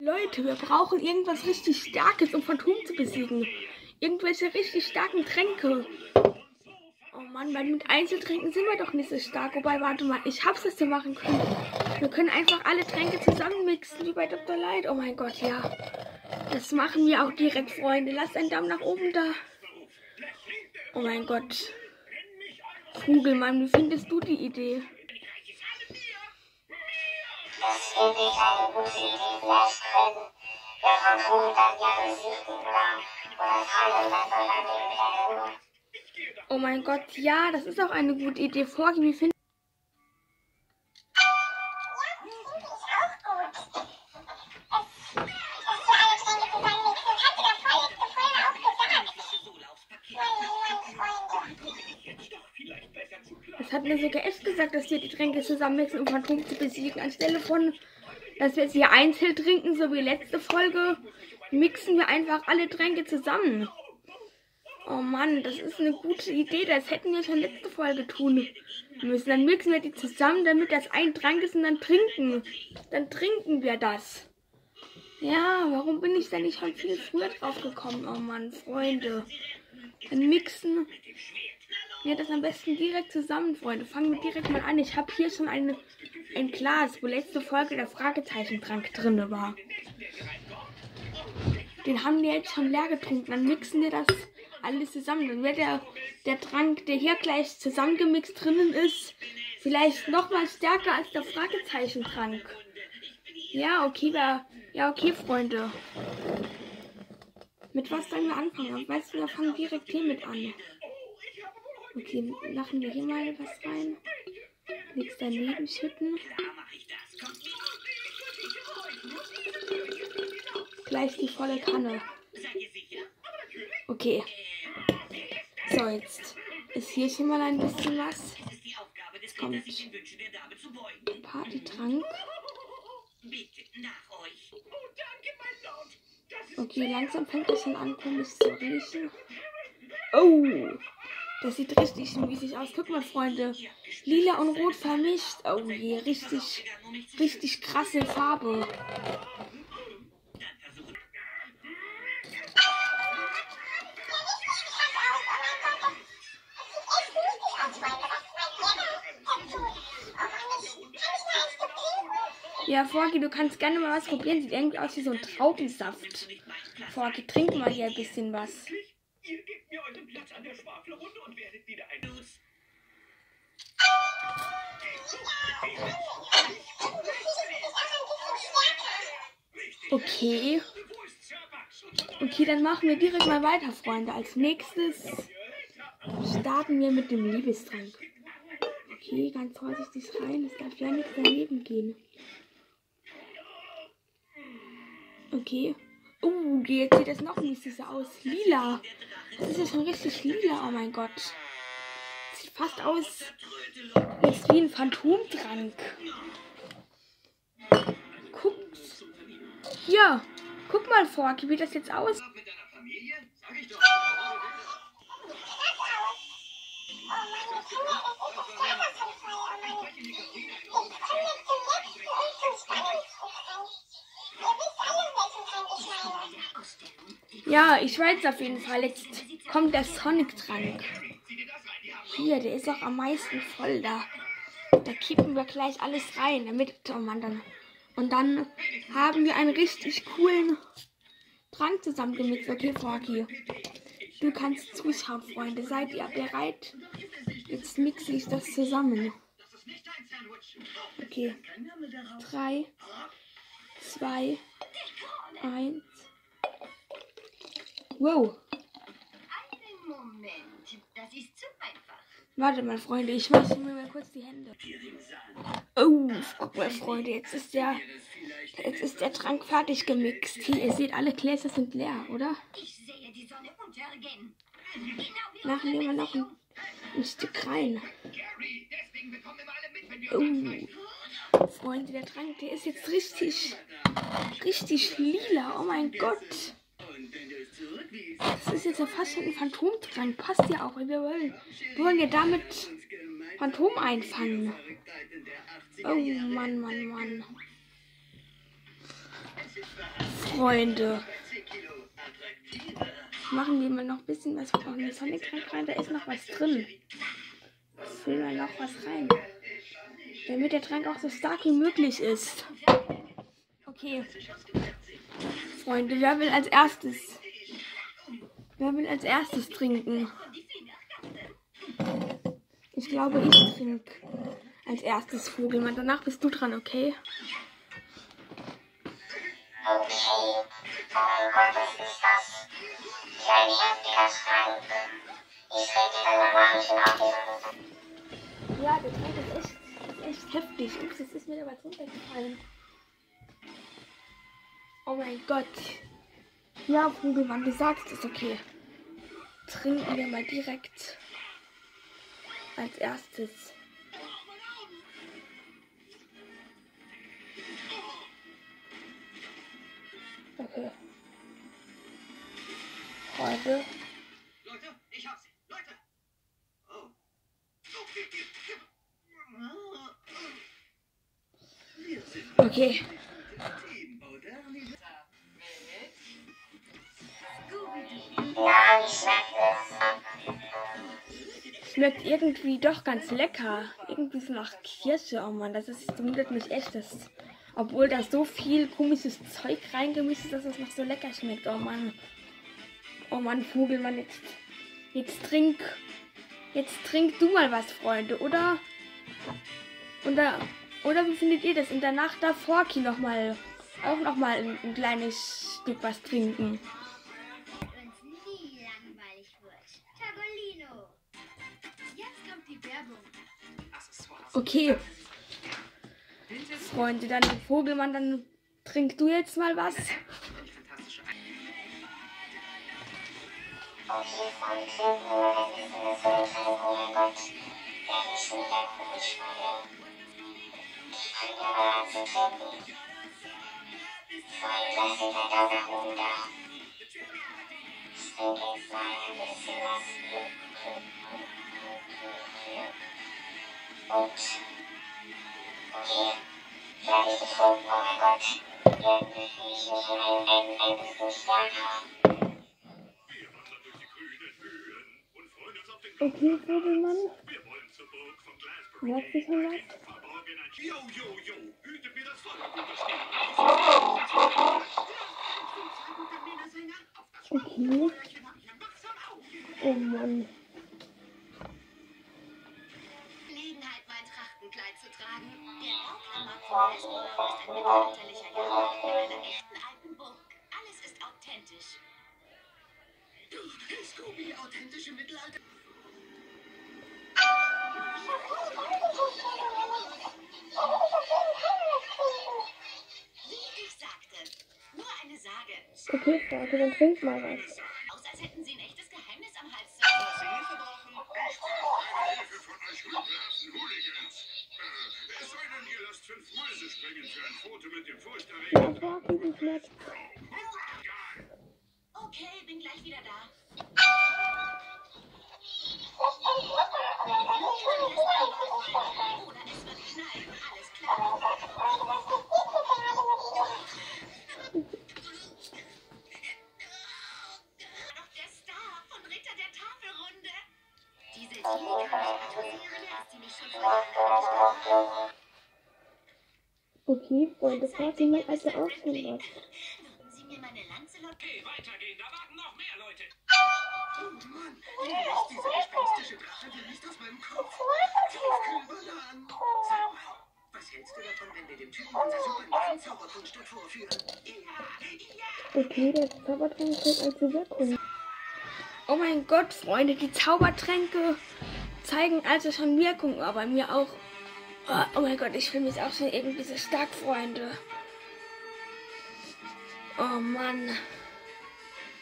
Leute, wir brauchen irgendwas richtig Starkes, um Phantom zu besiegen. Irgendwelche richtig starken Tränke. Oh Mann, weil mit Einzeltränken sind wir doch nicht so stark. Wobei, warte mal, ich hab's, was wir machen können. Wir können einfach alle Tränke zusammenmixen, wie bei Dr. Light. Oh mein Gott, ja. Das machen wir auch direkt, Freunde. Lasst einen Daumen nach oben da. Oh mein Gott. Kugelmann, wie findest du die Idee? Das finde ich eine gute Idee. Vielleicht können der Phantom dann ja besiegen oder, oder fallen dann soll dann den. Oh mein Gott, ja, das ist auch eine gute Idee. Forgi, wie findest dass wir die Tränke zusammenmixen, um Phantom zu besiegen. Anstelle von, dass wir sie einzeln trinken, so wie letzte Folge, mixen wir einfach alle Tränke zusammen. Oh Mann, das ist eine gute Idee. Das hätten wir schon letzte Folge tun müssen. Dann mixen wir die zusammen, damit das ein Trank ist und dann trinken. Dann trinken wir das. Ja, warum bin ich da nicht schon viel früher drauf gekommen? Oh Mann, Freunde. Dann mixen wir das am besten direkt zusammen, Freunde. Fangen wir direkt mal an. Ich habe hier schon eine, ein Glas, wo letzte Folge der Fragezeichentrank drin war. Den haben wir jetzt schon leer getrunken. Dann mixen wir das alles zusammen. Dann wird der, der Trank, der hier gleich zusammengemixt drinnen ist, vielleicht noch mal stärker als der Fragezeichentank. Ja, okay, da, ja, okay, Freunde. Mit was sollen wir anfangen? Weißt du, wir fangen direkt hier mit an. Okay, machen wir hier mal was rein. Nichts daneben schütten. Gleich die volle Kanne. Okay. So, jetzt ist hier schon mal ein bisschen was. Jetzt kommt Partytrank. Okay, langsam fängt es schon an, komisch zu riechen. Oh, das sieht richtig mäßig aus. Guck mal, Freunde. Lila und Rot vermischt. Oh je, richtig, richtig krasse Farbe. Ja, Forky, du kannst gerne mal was probieren. Sieht irgendwie aus wie so ein Traubensaft. Forky, trink mal hier ein bisschen was. Okay. Okay, dann machen wir direkt mal weiter, Freunde. Als nächstes starten wir mit dem Liebestrank. Okay, ganz vorsichtig rein. Es darf ja nichts daneben gehen. Okay. Uh, jetzt sieht das noch mieser aus. Lila. Das ist ja schon richtig lila. Oh mein Gott. Sieht fast aus wie ein Phantomtrank. Hier. Guck mal, Forky, wie das jetzt aus. Ja, ich weiß auf jeden Fall. Jetzt kommt der Sonic-Trank. Hier, der ist auch am meisten voll da. Da kippen wir gleich alles rein, damit. Oh Mann, dann. Und dann haben wir einen richtig coolen Trank zusammengemixt. Okay, Forky. Du kannst zuschauen, Freunde. Seid ihr bereit? Jetzt mixe ich das zusammen. Okay. Drei, zwei, eins. Wow. Einen Moment, das ist zu einfach. Warte mal, Freunde, ich wasche mir mal kurz die Hände. Oh, guck mal, Freunde, jetzt ist der, jetzt ist der Trank fertig gemixt. Hier, ihr seht, alle Gläser sind leer, oder? Machen wir mal noch ein, ein Stück rein. Oh, Freunde, der Trank, der ist jetzt richtig, richtig lila. Oh mein Gott. Ist jetzt ja fast ein Phantomtrank. Passt ja auch, weil wir wollen, wir wollen ja damit Phantom einfangen. Oh Mann, Mann, Mann. Freunde. Machen wir mal noch ein bisschen was von den Sonic rein. Da ist noch was drin. Füllen wir noch was rein. Damit der Trank auch so stark wie möglich ist. Okay. Freunde, wer will als erstes? Wer will als erstes trinken? Ich glaube, ich trinke als erstes Vogelmann. Danach bist du dran, okay? Okay, oh Gott, was ist das? Wie ein heftiger Schrank. Ich rede dann nochmal schon auf Ja, der Trank ist echt, echt heftig. Ups, jetzt ist mir da was runtergefallen. Oh mein Gott. Ja, Vogelmann, du sagst es, okay. Trinken wir mal direkt als erstes. Okay. Freunde. Leute, ich hab sie. Leute! Oh. Okay. Wir sind Okay. Schmeckt irgendwie doch ganz lecker. Irgendwie so nach Kirsche. Oh Mann, das ist, das wundert mich echt. Das, obwohl da so viel komisches Zeug reingemischt ist, dass es noch so lecker schmeckt. Oh Mann. Oh Mann, Vogelmann, jetzt, jetzt trink, jetzt trink du mal was, Freunde, oder? Oder, oder wie findet ihr das? Und danach darf Forky noch mal, auch noch mal ein, ein kleines Stück was trinken. Okay. Freunde, dann Vogelmann, dann trink du jetzt mal was. Oh yeah. That is the full block art. And. Okay, Fabelmann. Was this denn. Okay. Oh man. Trachtenkleid zu tragen. Der Baukammer von Westborough ist ein mittelalterlicher Jahrmarkt in einer echten alten Burg. Alles ist authentisch. Scooby, authentische Mittelalter. Wie ich sagte, nur eine Sage. Okay, Freunde, dann trink mal was. Aus, als hätten sie ein echtes Geheimnis am Hals. Was Sie Hilfe brauchen? Ich brauche eine Hilfe von euch rückwärtsen Hooligans. Äh, es sei denn, ihr lasst fünf Mäuse springen für ein Foto mit dem furchterregenden? Okay, bin gleich wieder da. Okay, Freunde, Forky macht also auch schon was. Würden Sie mir meine Lancelot Okay, weitergehen, da warten noch mehr Leute. Oh Mann, nicht dieser gespenstische Drache, der nicht aus meinem Kopf. Sag mal, was hältst du davon, wenn wir dem Typen unser super Zauberkunststück vorführen? Ja, ja. Okay, der Zaubertrank kommt also Wirkung. Oh mein Gott, Freunde, die Zaubertränke zeigen also schon Wirkung, aber mir auch. Oh, oh mein Gott, ich fühle mich auch schon irgendwie so stark, Freunde. Oh Mann.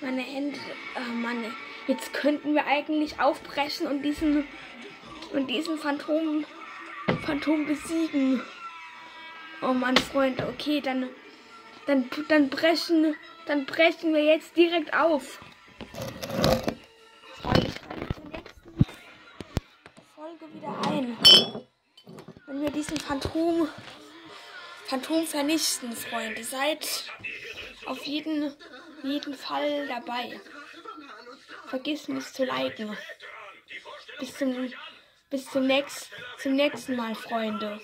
Meine Hände. Oh Mann. Jetzt könnten wir eigentlich aufbrechen und diesen und diesen Phantom Phantom besiegen. Oh Mann, Freunde, okay, dann dann dann brechen dann brechen wir jetzt direkt auf. Freunde, schreibt zur nächsten Folge wieder ein. Wenn wir diesen Phantom Phantom vernichten, Freunde. Seid auf jeden, jeden Fall dabei. Vergiss nicht zu liken. Bis zum, bis zum, nächsten, zum nächsten Mal, Freunde.